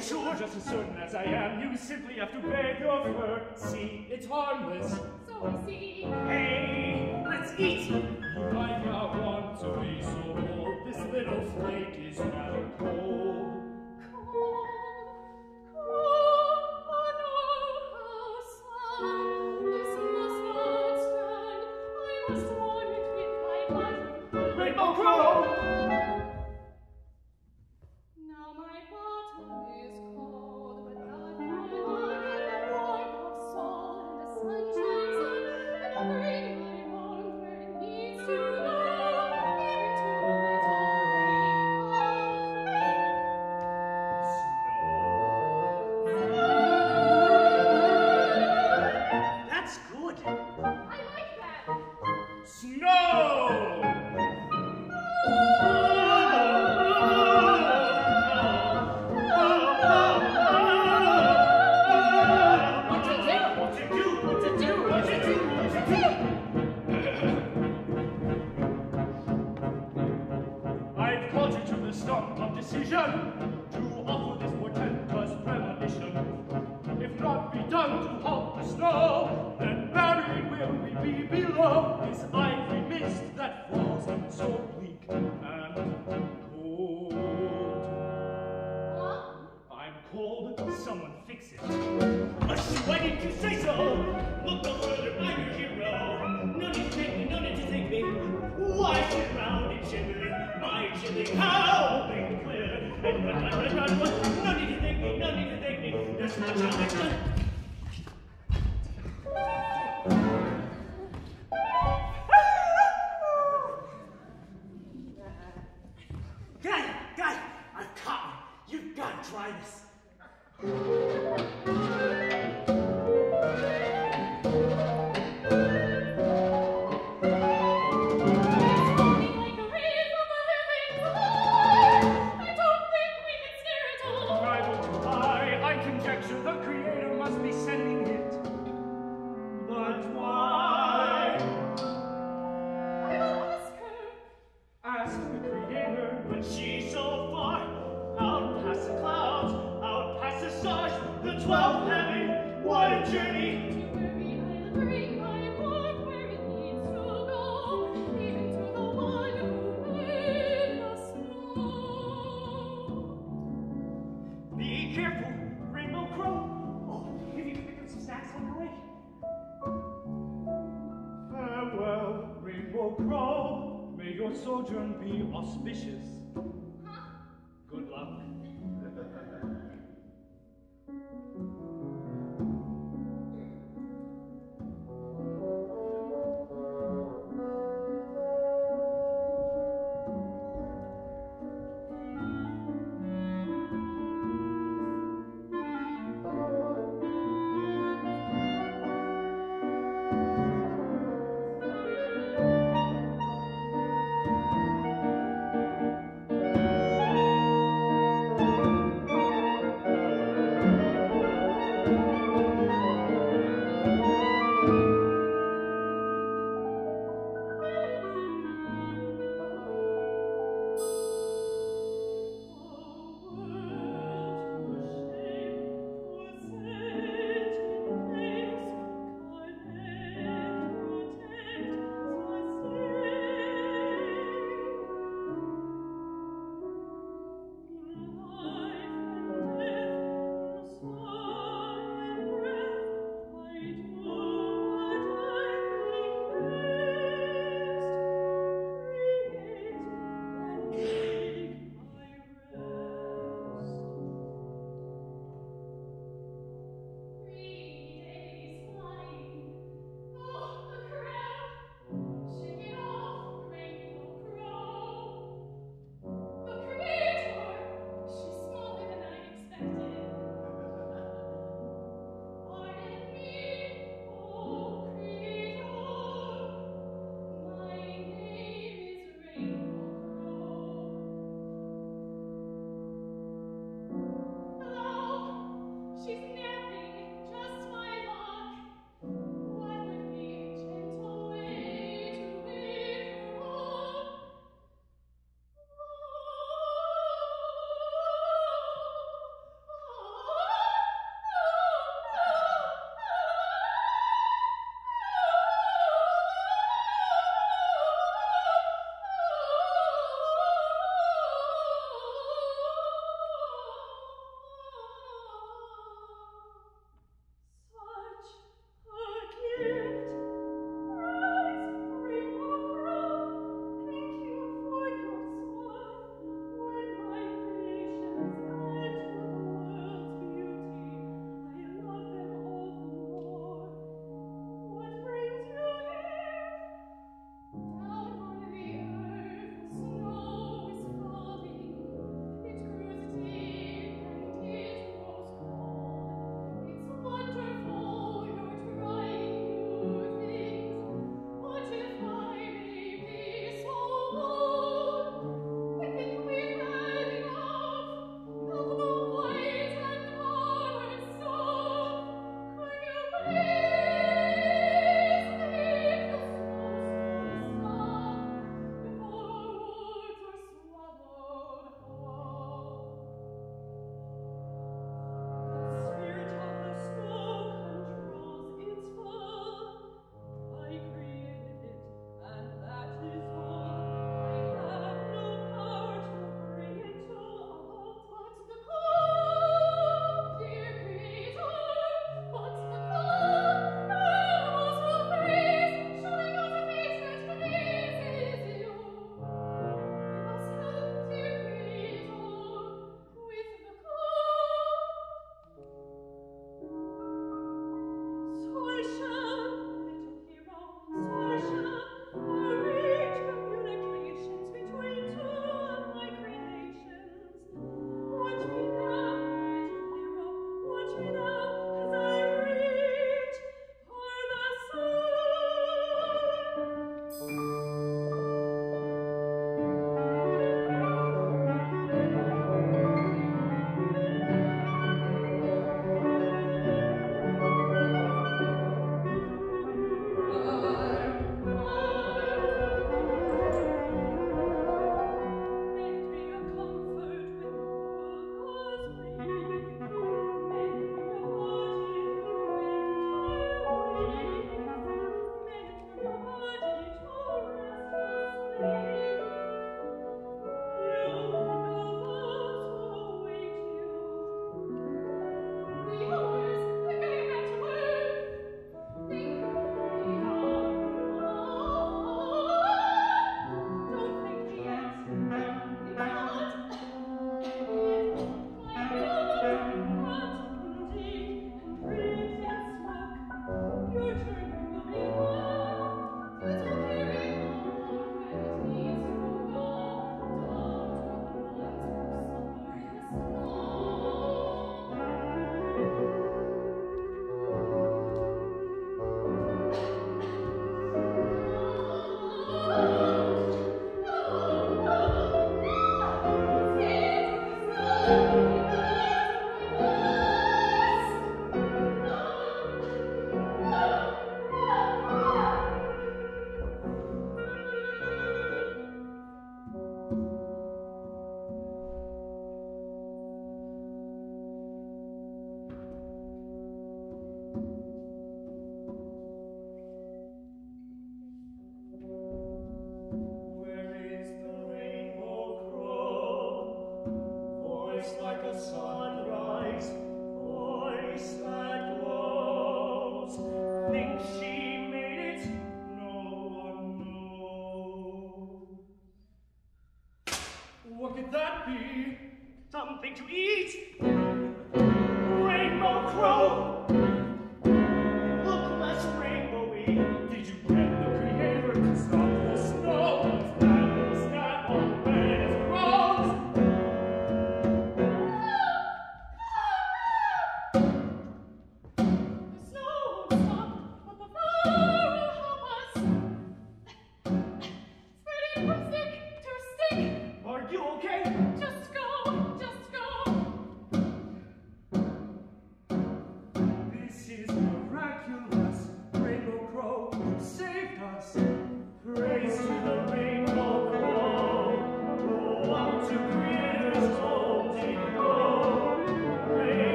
sure, just as certain as I am, you simply have to beg of her. See, it's harmless. So I see. Hey, let's eat! You might not want to be so bold. This little flake is now cold. no need to take me no need That's not how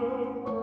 Listen,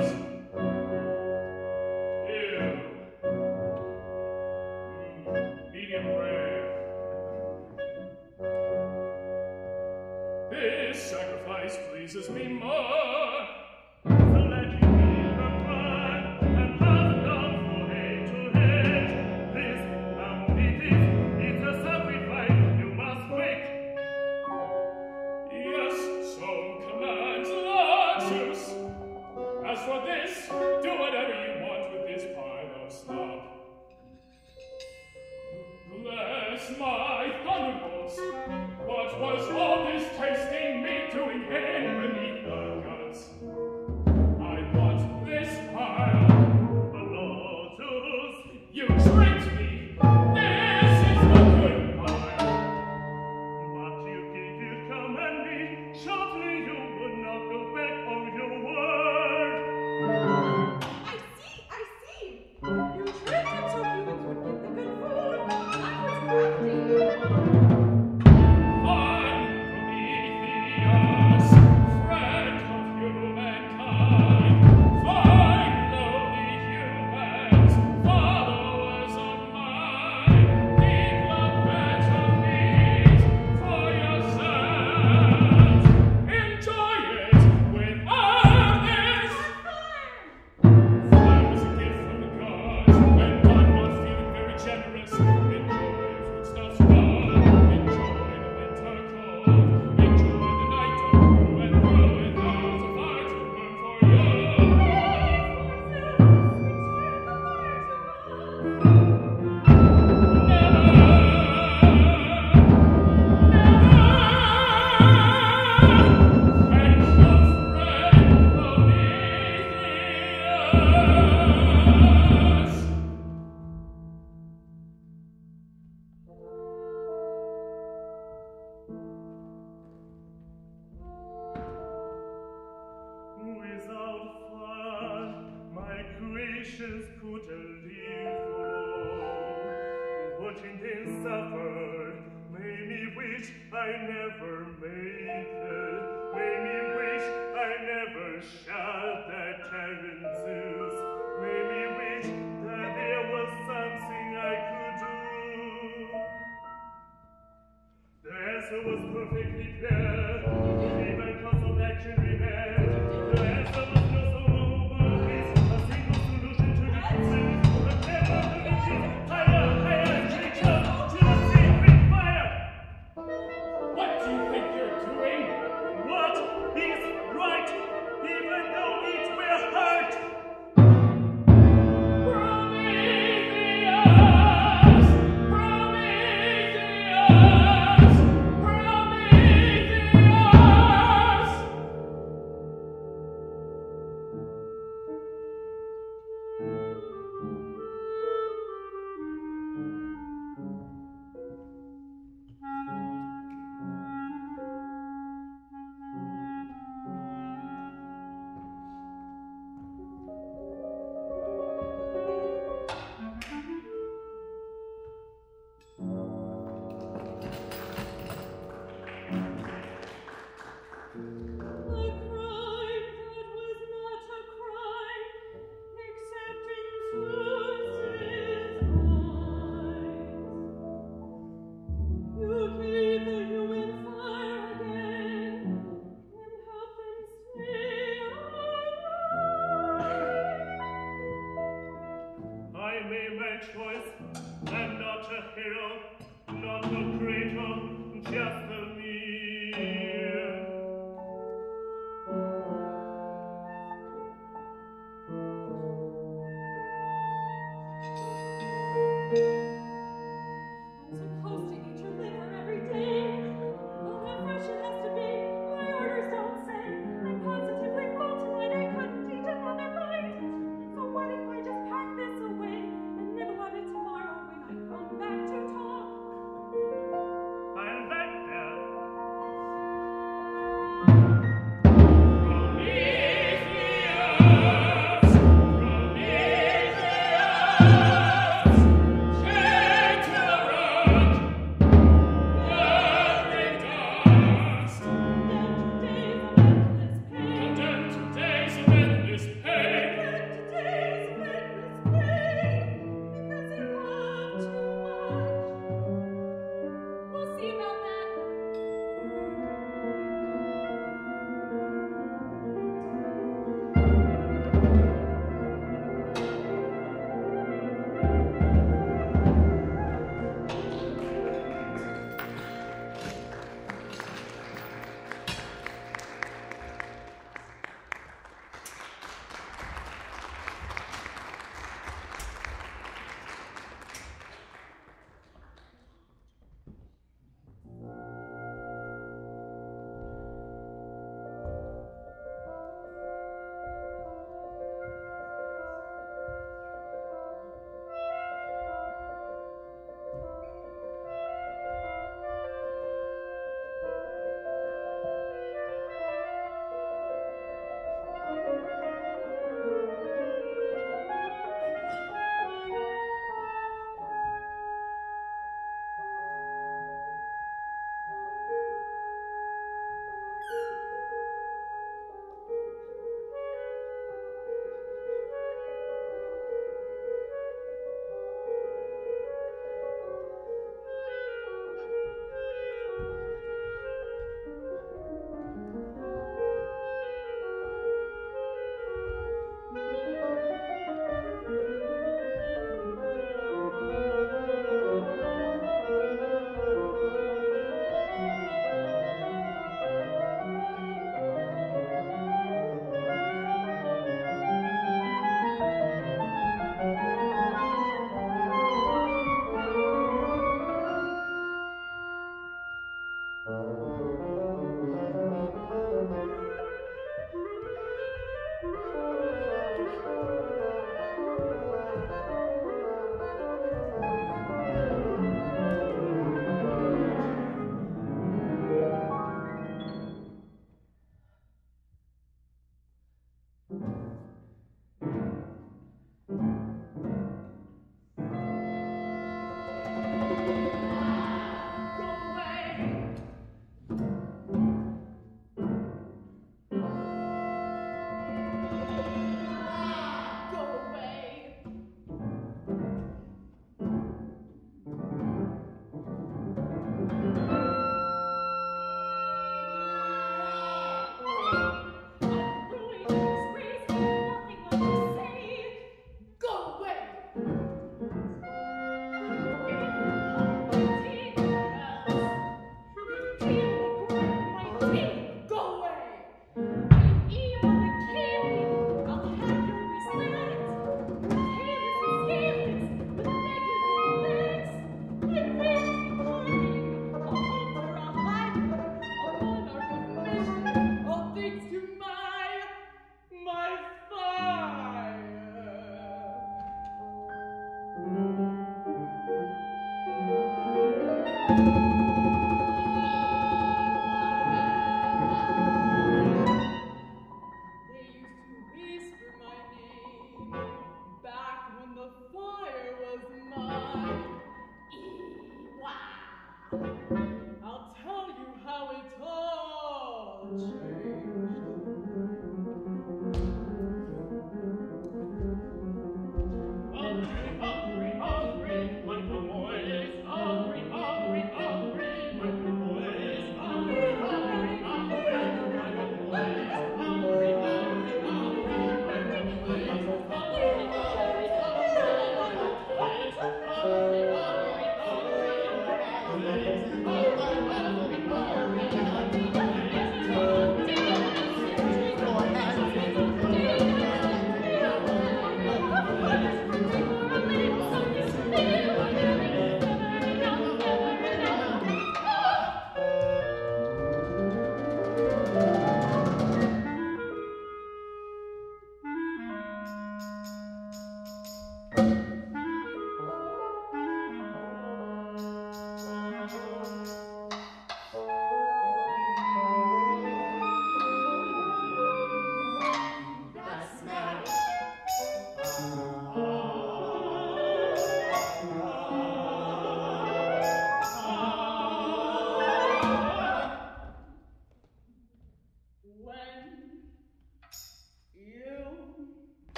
comes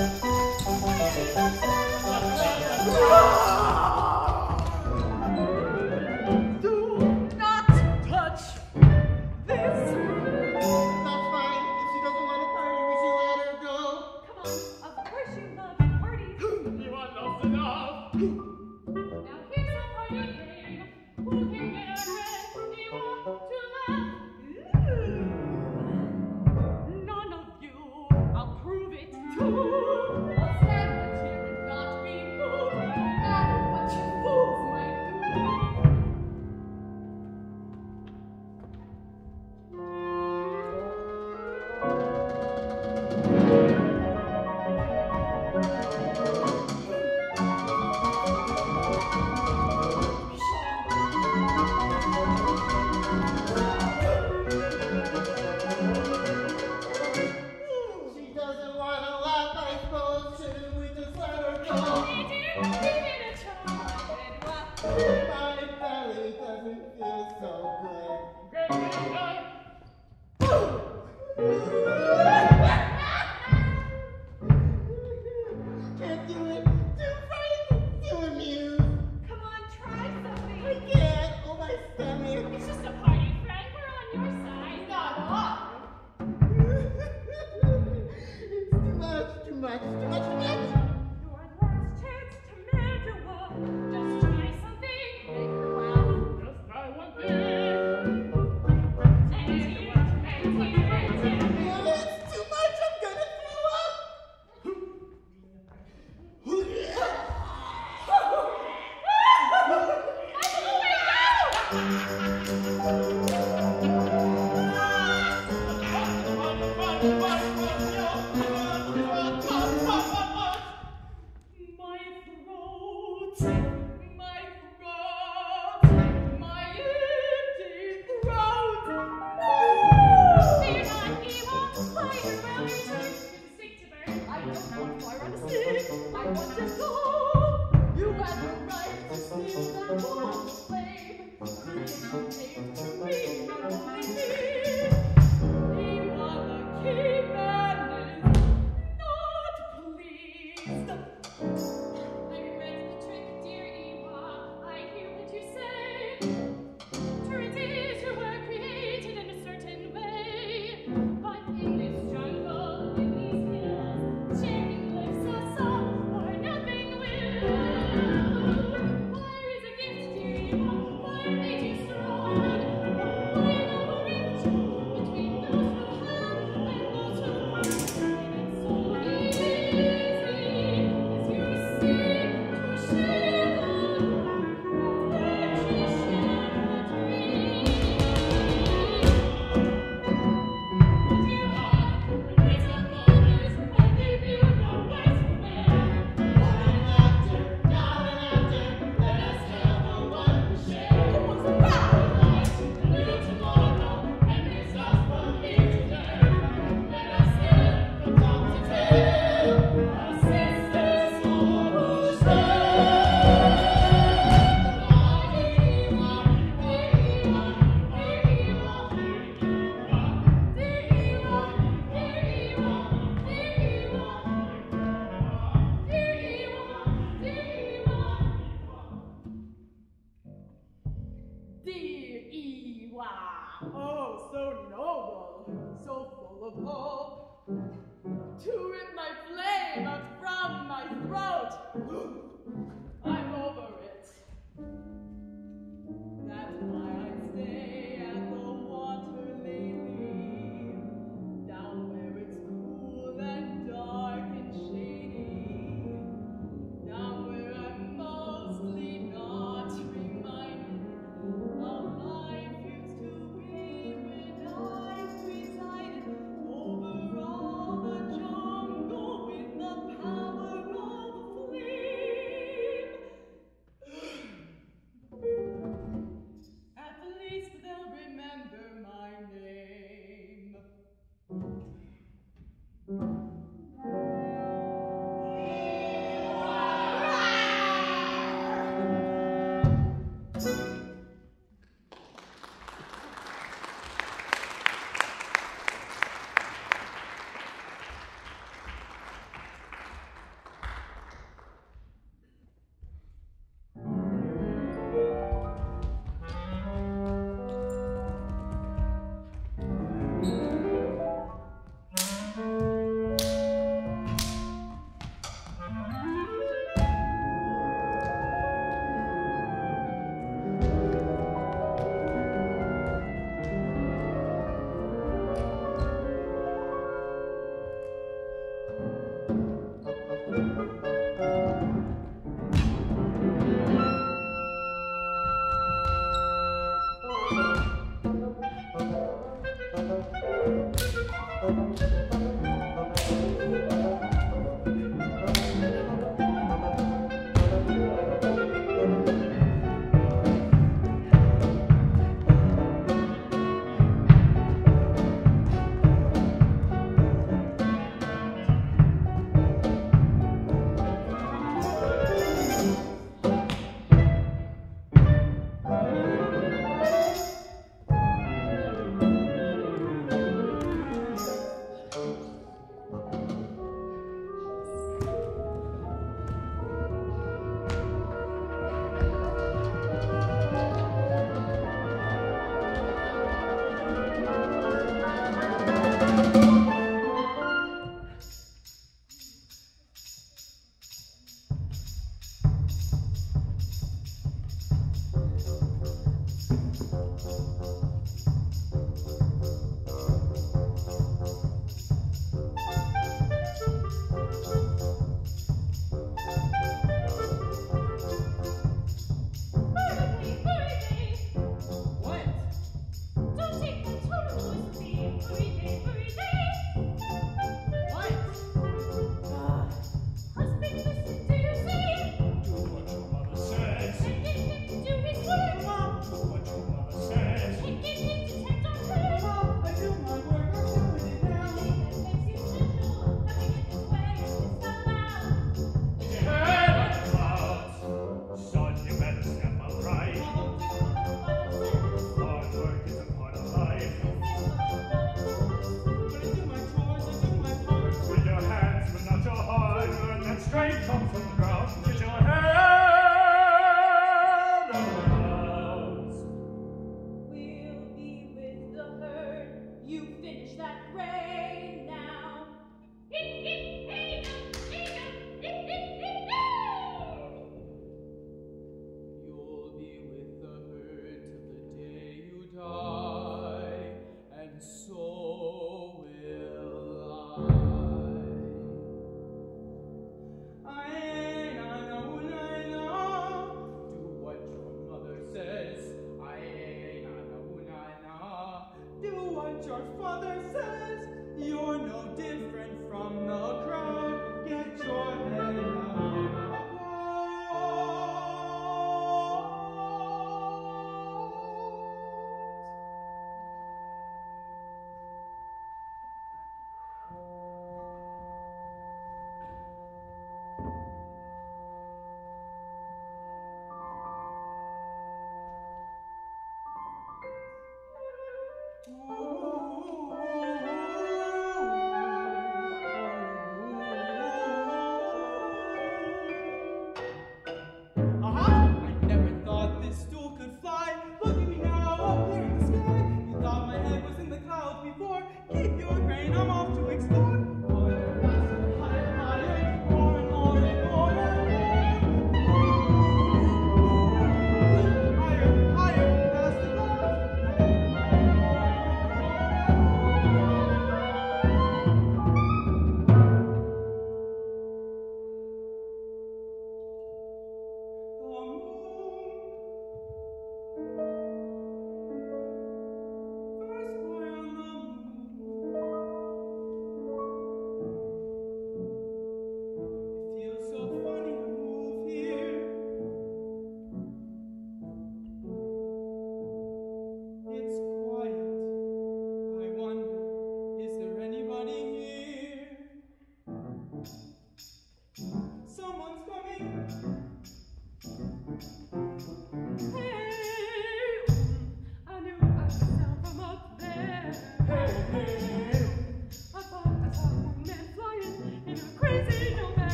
What?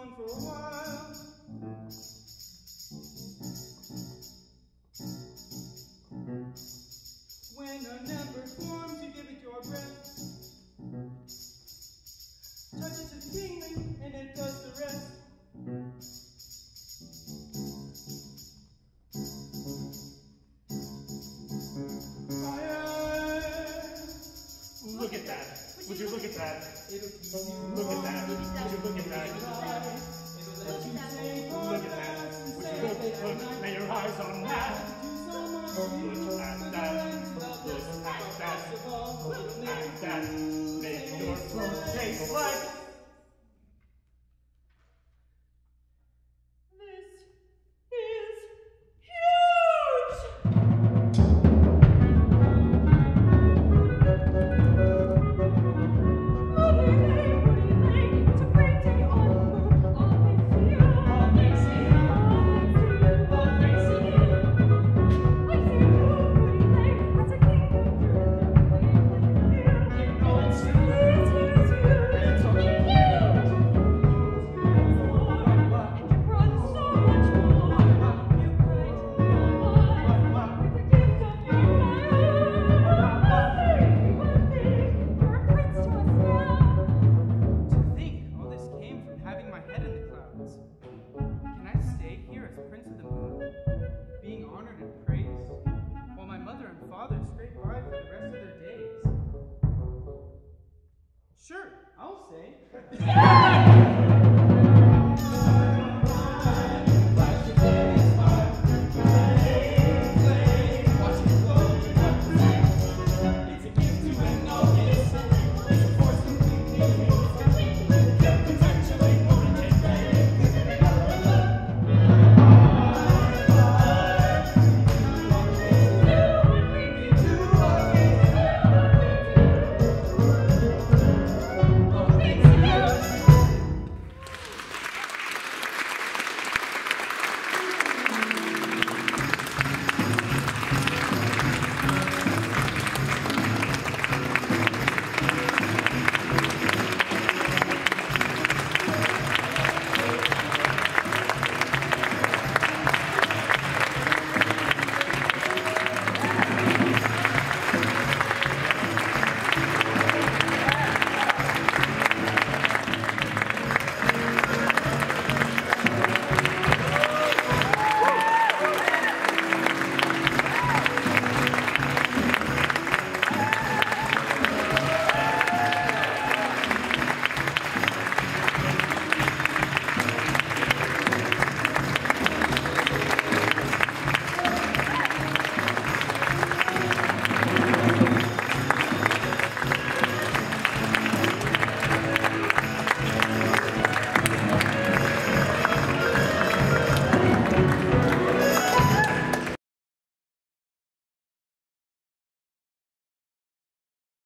Look at that. Make Sure, I'll say.